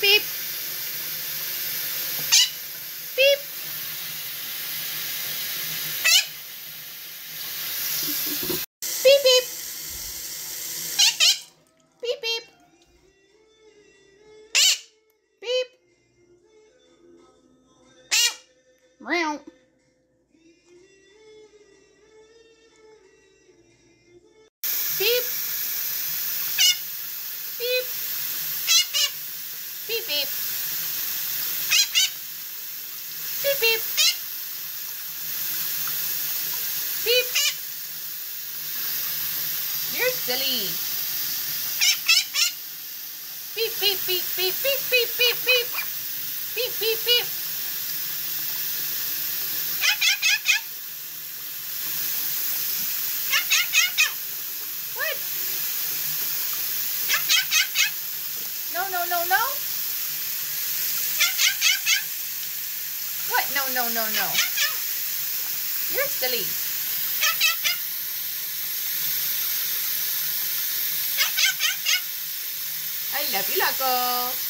beep. Beep. Beep, beep. Beep, beep. Beep. Meow. You're silly. Beep beep beep beep beep beep beep beep. Beep beep beep. What? No, no, no, no. What? No, no, no, no. You're silly. de Pilaco.